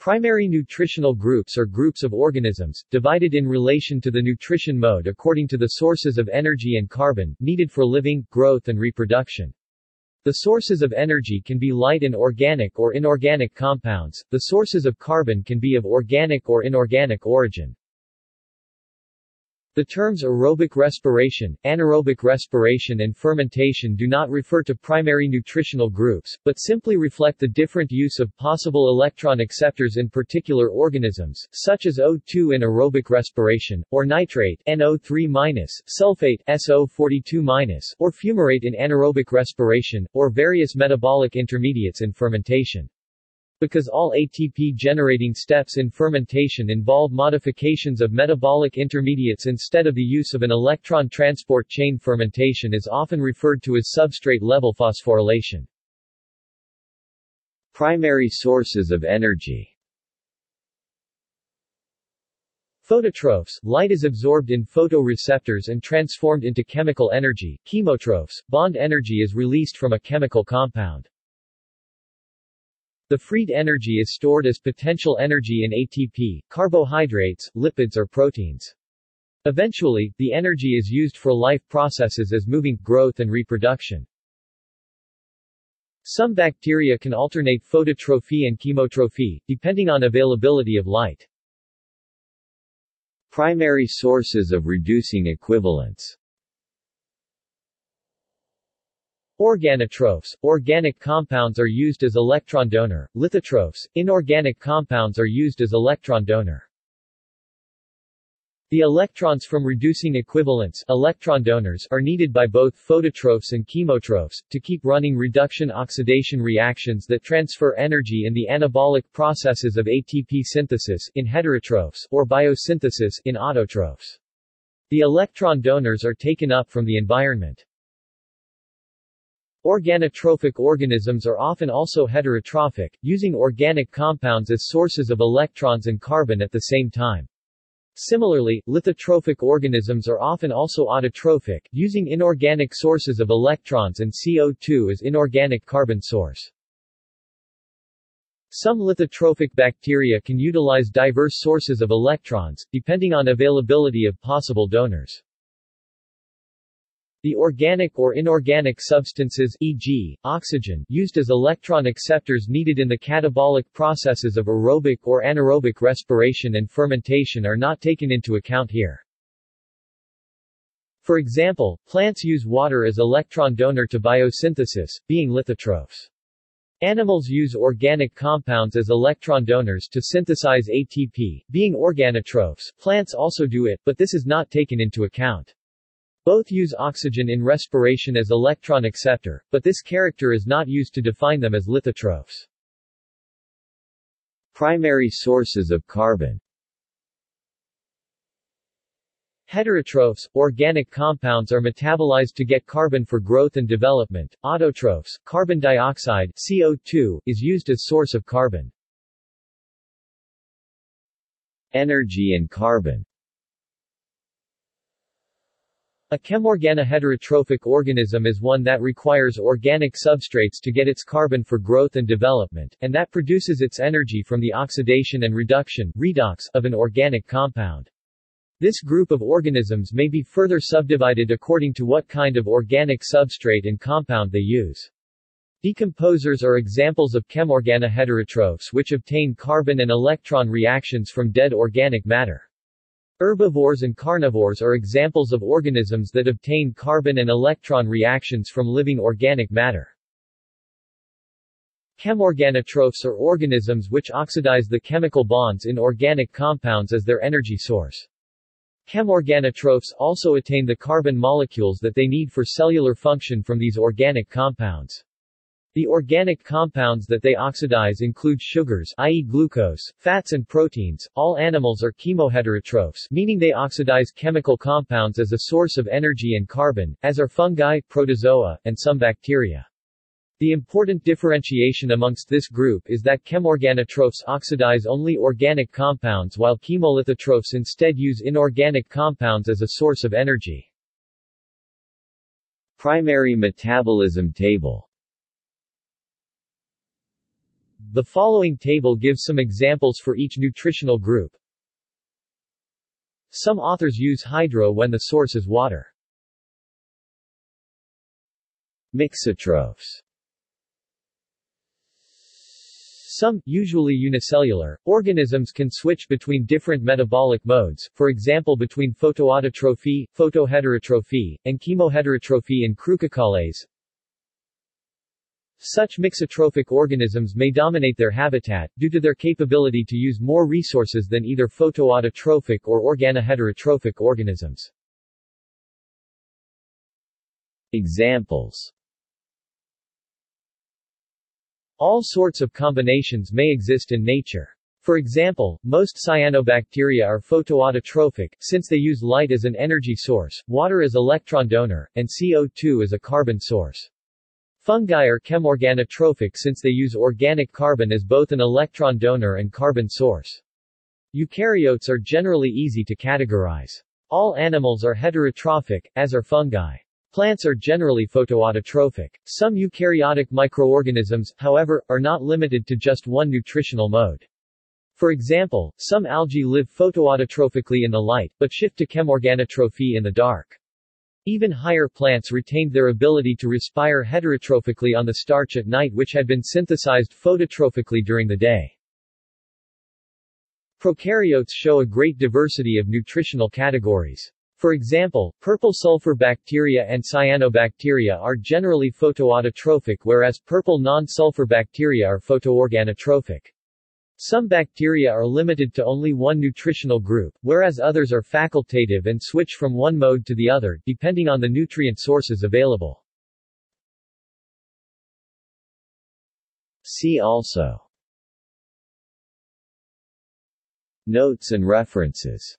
Primary nutritional groups are groups of organisms, divided in relation to the nutrition mode according to the sources of energy and carbon, needed for living, growth and reproduction. The sources of energy can be light and organic or inorganic compounds, the sources of carbon can be of organic or inorganic origin. The terms aerobic respiration, anaerobic respiration and fermentation do not refer to primary nutritional groups, but simply reflect the different use of possible electron acceptors in particular organisms, such as O2 in aerobic respiration, or nitrate NO3-, sulfate SO42-, or fumarate in anaerobic respiration, or various metabolic intermediates in fermentation. Because all ATP-generating steps in fermentation involve modifications of metabolic intermediates instead of the use of an electron transport chain fermentation is often referred to as substrate-level phosphorylation. Primary sources of energy Phototrophs, light is absorbed in photoreceptors and transformed into chemical energy. Chemotrophs, bond energy is released from a chemical compound. The freed energy is stored as potential energy in ATP, carbohydrates, lipids or proteins. Eventually, the energy is used for life processes as moving, growth and reproduction. Some bacteria can alternate phototrophy and chemotrophy, depending on availability of light. Primary sources of reducing equivalents Organotrophs, organic compounds are used as electron donor, lithotrophs, inorganic compounds are used as electron donor. The electrons from reducing equivalents electron donors are needed by both phototrophs and chemotrophs, to keep running reduction-oxidation reactions that transfer energy in the anabolic processes of ATP synthesis in heterotrophs or biosynthesis in autotrophs. The electron donors are taken up from the environment. Organotrophic organisms are often also heterotrophic, using organic compounds as sources of electrons and carbon at the same time. Similarly, lithotrophic organisms are often also autotrophic, using inorganic sources of electrons and CO2 as inorganic carbon source. Some lithotrophic bacteria can utilize diverse sources of electrons, depending on availability of possible donors. The organic or inorganic substances e.g., oxygen used as electron acceptors needed in the catabolic processes of aerobic or anaerobic respiration and fermentation are not taken into account here. For example, plants use water as electron donor to biosynthesis, being lithotrophs. Animals use organic compounds as electron donors to synthesize ATP, being organotrophs. Plants also do it, but this is not taken into account. Both use oxygen in respiration as electron acceptor, but this character is not used to define them as lithotrophs. Primary sources of carbon Heterotrophs, organic compounds are metabolized to get carbon for growth and development. Autotrophs, carbon dioxide CO2, is used as source of carbon. Energy and carbon a chemorganoheterotrophic organism is one that requires organic substrates to get its carbon for growth and development, and that produces its energy from the oxidation and reduction redox of an organic compound. This group of organisms may be further subdivided according to what kind of organic substrate and compound they use. Decomposers are examples of chemorganoheterotrophs which obtain carbon and electron reactions from dead organic matter. Herbivores and carnivores are examples of organisms that obtain carbon and electron reactions from living organic matter. Chemorganotrophs are organisms which oxidize the chemical bonds in organic compounds as their energy source. Chemorganotrophs also attain the carbon molecules that they need for cellular function from these organic compounds. The organic compounds that they oxidize include sugars i.e. glucose, fats and proteins. All animals are chemoheterotrophs meaning they oxidize chemical compounds as a source of energy and carbon, as are fungi, protozoa, and some bacteria. The important differentiation amongst this group is that chemorganotrophs oxidize only organic compounds while chemolithotrophs instead use inorganic compounds as a source of energy. Primary metabolism table The following table gives some examples for each nutritional group. Some authors use hydro when the source is water. Mixotrophs Some, usually unicellular, organisms can switch between different metabolic modes, for example between photoautotrophy, photoheterotrophy, and chemoheterotrophy in Chroococcales. Such mixotrophic organisms may dominate their habitat, due to their capability to use more resources than either photoautotrophic or organoheterotrophic organisms. Examples All sorts of combinations may exist in nature. For example, most cyanobacteria are photoautotrophic, since they use light as an energy source, water as electron donor, and CO2 as a carbon source. Fungi are chemorganotrophic since they use organic carbon as both an electron donor and carbon source. Eukaryotes are generally easy to categorize. All animals are heterotrophic, as are fungi. Plants are generally photoautotrophic. Some eukaryotic microorganisms, however, are not limited to just one nutritional mode. For example, some algae live photoautotrophically in the light, but shift to chemorganotrophy in the dark. Even higher plants retained their ability to respire heterotrophically on the starch at night which had been synthesized phototrophically during the day. Prokaryotes show a great diversity of nutritional categories. For example, purple sulfur bacteria and cyanobacteria are generally photoautotrophic whereas purple non-sulfur bacteria are photoorganotrophic. Some bacteria are limited to only one nutritional group, whereas others are facultative and switch from one mode to the other, depending on the nutrient sources available. See also Notes and references